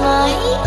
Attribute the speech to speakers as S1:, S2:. S1: my